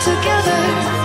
together.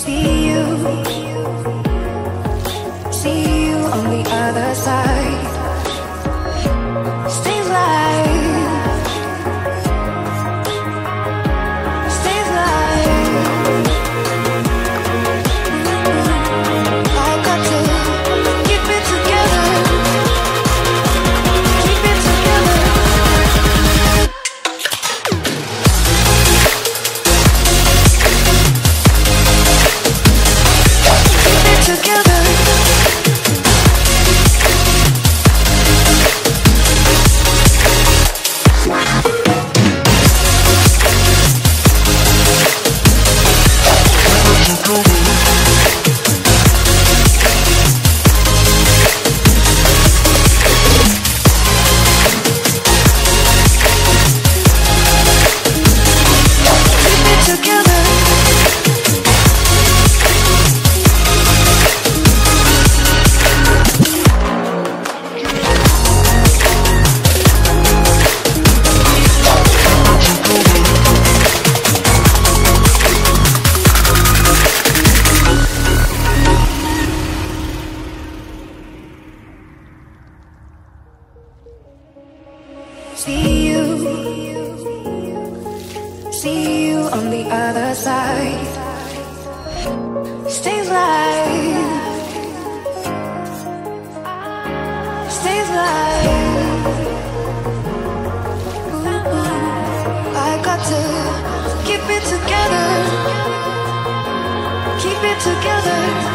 See you, see you on the other side. See you, see you on the other side. Stays alive, stays alive. Ooh, I got to keep it together, keep it together.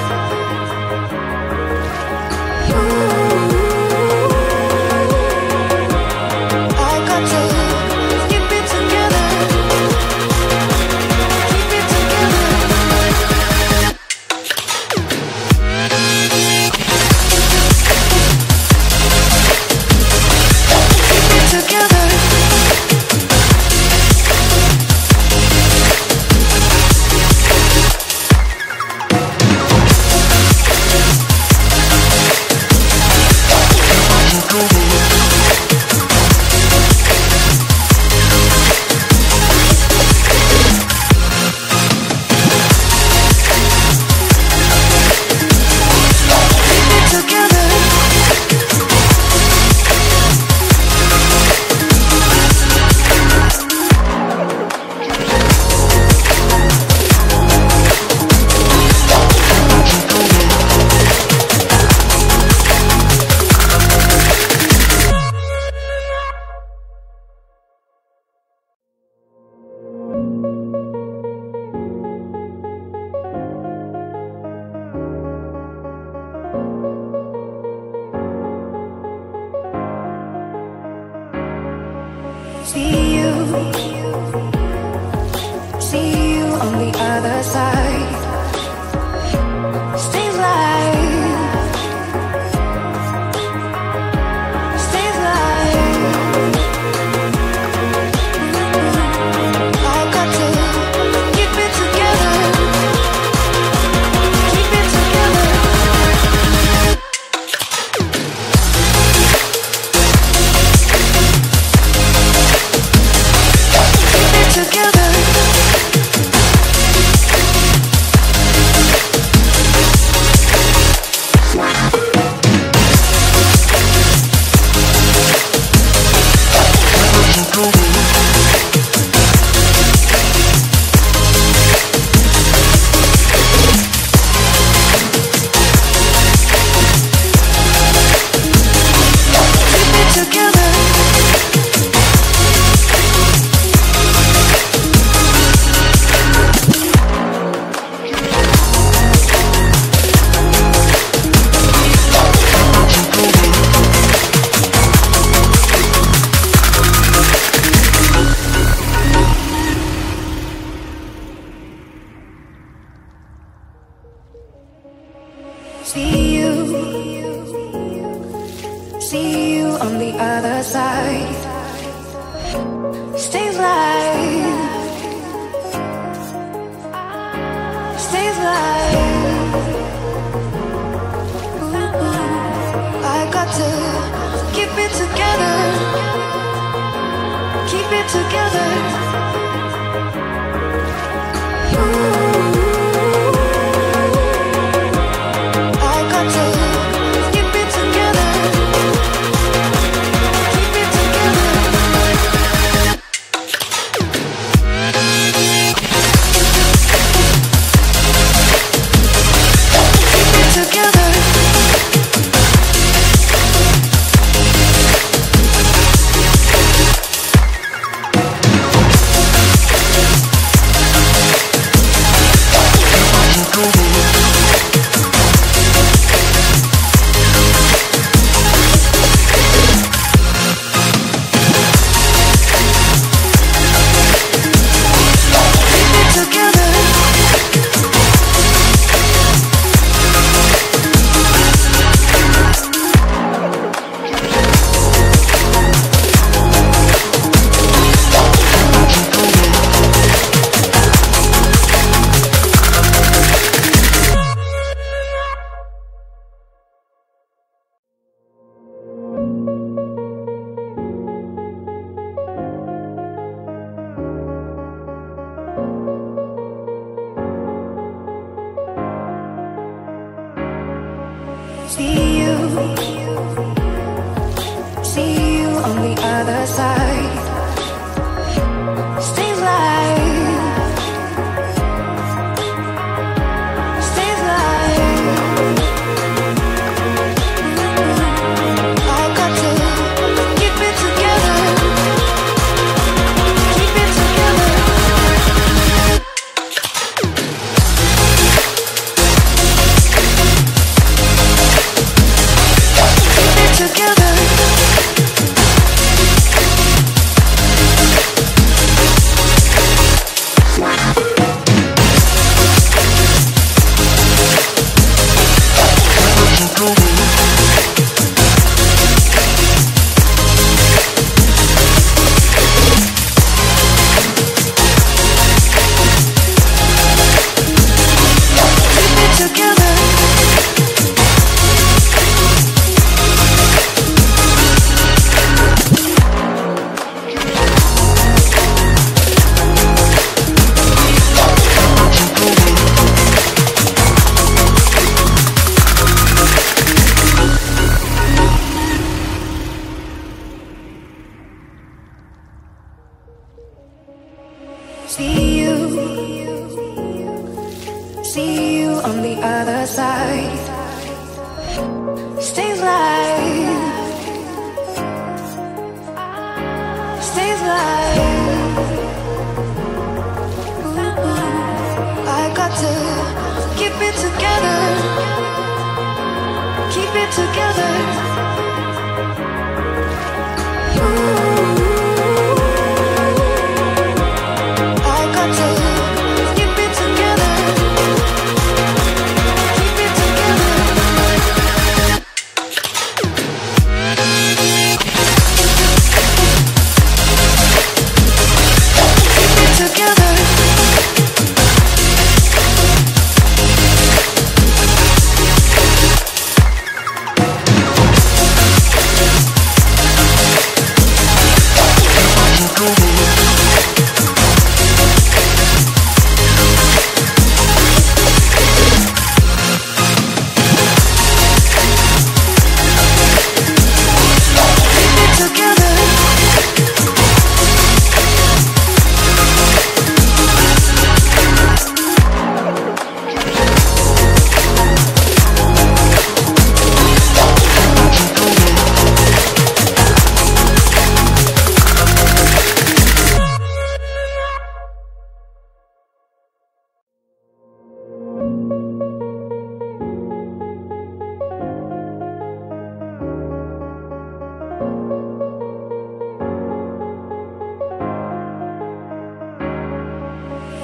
Together.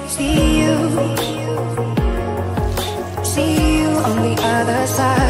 See you, see you on the other side.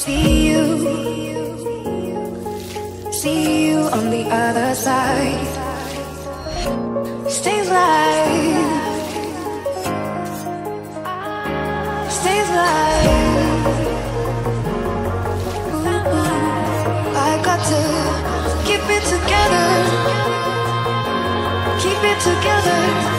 See you, see you on the other side. Stays alive, stays alive. Ooh, I got to keep it together, keep it together.